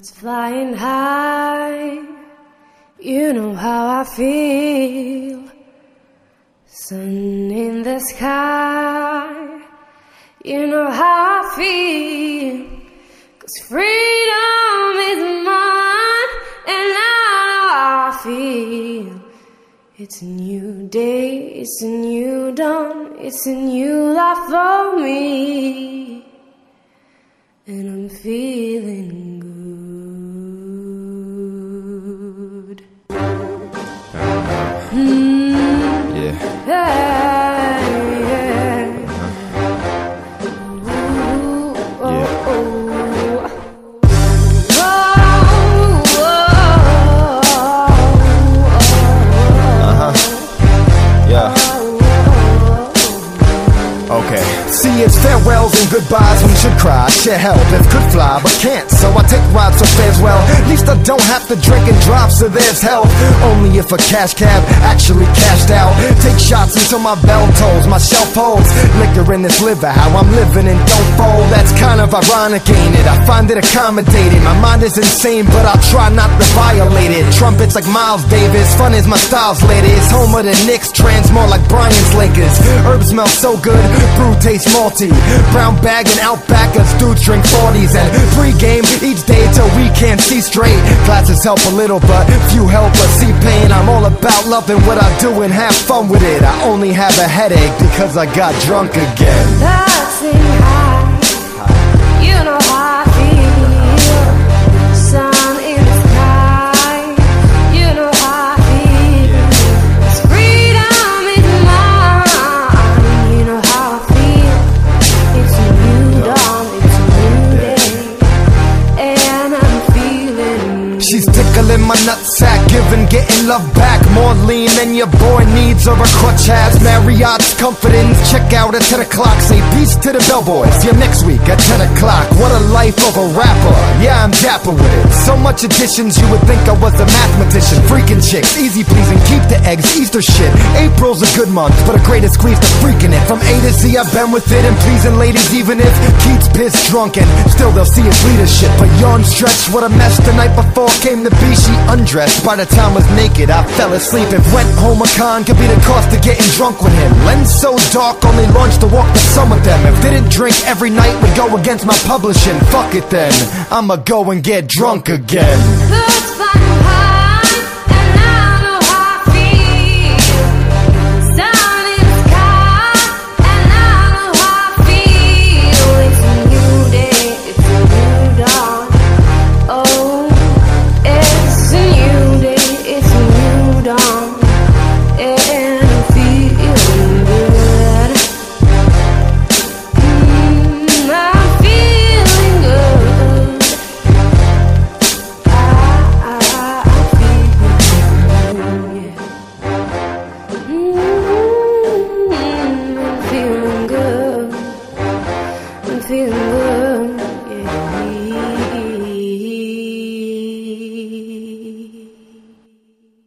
Birds flying high, you know how I feel. Sun in the sky, you know how I feel. Cause freedom is mine, and now I feel. It's a new day, it's a new dawn, it's a new life for me. Okay. See, it's farewells and goodbyes We should cry. Share help if could fly, but can't. So I take rides so fares well. At least I don't have to drink and drive, so there's help. Only if a cash cab actually cashed out. Take shots until my bell tolls, my shelf holds. Liquor in this liver, how I'm living and don't fold. That's kind of ironic, ain't it? I find it accommodating. My mind is insane, but I'll try not to violate it. Trumpets like Miles Davis, fun is my styles, ladies. Home of the Knicks, trans more like Brian's Lakers. Herbs smell so good, brew tastes malty. Brown bag and outbackers, dudes drink 40s and pre-game each day till we can't see straight. Classes help a little, but few help us see pain. I'm all about loving what I do and have fun with it. I only have a headache because I got drunk again. Ah. She's tickling my nutsack, giving, getting love back. More lean than your boy needs or a crutch has. Marriott's confidence, check out at 10 o'clock. Say peace to the bellboys. See you next week at 10 o'clock. What a life of a rapper. Yeah, I'm dapper with it. So much additions, you would think I was a mathematician. Freaking chicks, easy pleasing, keep the eggs, Easter shit. April's a good month, but a greatest squeeze to freaking it. From A to Z, I've been with it and pleasing ladies, even if Keats pissed drunk and still they'll see his leadership. But yawn stretch, what a mess the night before came to be. She undressed by the time I was naked. I fell asleep. If went home a con could be the cost of getting drunk with him. Lens so dark, only launched to walk the sun with them. If didn't drink every night would go against my publishing. Fuck it then, I'ma go and get drunk again.